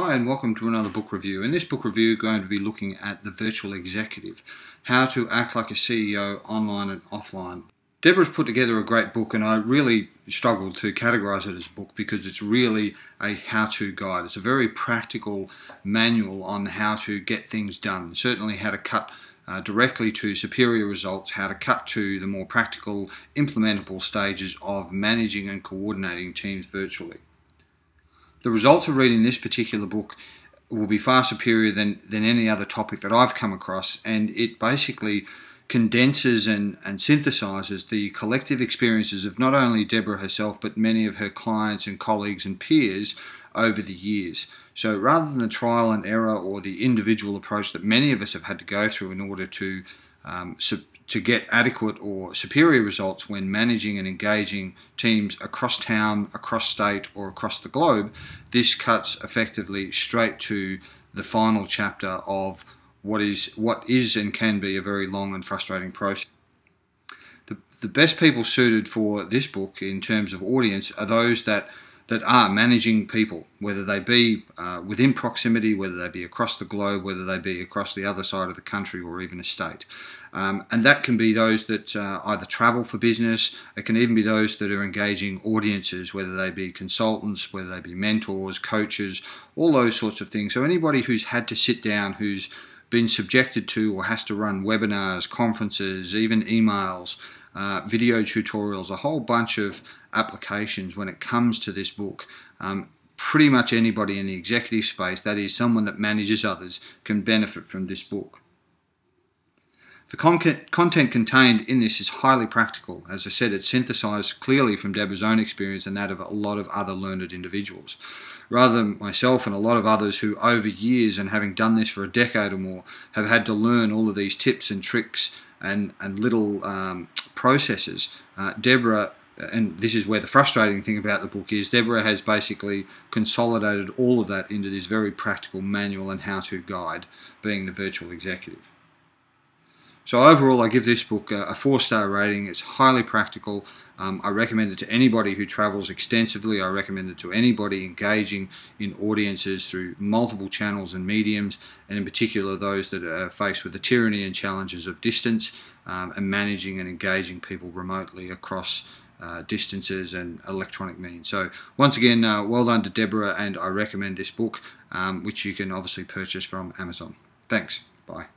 Hi and welcome to another book review. In this book review, we're going to be looking at The Virtual Executive, How to Act Like a CEO Online and Offline. Deborah's put together a great book and I really struggled to categorize it as a book because it's really a how-to guide. It's a very practical manual on how to get things done, certainly how to cut uh, directly to superior results, how to cut to the more practical, implementable stages of managing and coordinating teams virtually the results of reading this particular book will be far superior than, than any other topic that I've come across, and it basically condenses and, and synthesizes the collective experiences of not only Deborah herself, but many of her clients and colleagues and peers over the years. So rather than the trial and error or the individual approach that many of us have had to go through in order to um, to get adequate or superior results when managing and engaging teams across town, across state, or across the globe, this cuts effectively straight to the final chapter of what is what is and can be a very long and frustrating process. The, the best people suited for this book in terms of audience are those that that are managing people, whether they be uh, within proximity, whether they be across the globe, whether they be across the other side of the country or even a state. Um, and that can be those that uh, either travel for business, it can even be those that are engaging audiences, whether they be consultants, whether they be mentors, coaches, all those sorts of things. So anybody who's had to sit down, who's been subjected to or has to run webinars, conferences, even emails, uh, video tutorials, a whole bunch of applications when it comes to this book. Um, pretty much anybody in the executive space, that is, someone that manages others, can benefit from this book. The content, content contained in this is highly practical. As I said, it's synthesized clearly from Deborah's own experience and that of a lot of other learned individuals. Rather than myself and a lot of others who, over years and having done this for a decade or more, have had to learn all of these tips and tricks and, and little um, processes, uh, Deborah and this is where the frustrating thing about the book is Deborah has basically consolidated all of that into this very practical manual and how-to guide being the virtual executive. So overall, I give this book a, four-star rating. It's highly practical. Um, I recommend it to anybody who travels extensively. I recommend it to anybody engaging in audiences through multiple channels and mediums, and in particular those that are faced with the tyranny and challenges of distance um, and managing and engaging people remotely across uh, distances and electronic means. So once again, uh, well done to Deborah, and I recommend this book, um, which you can obviously purchase from Amazon. Thanks. Bye.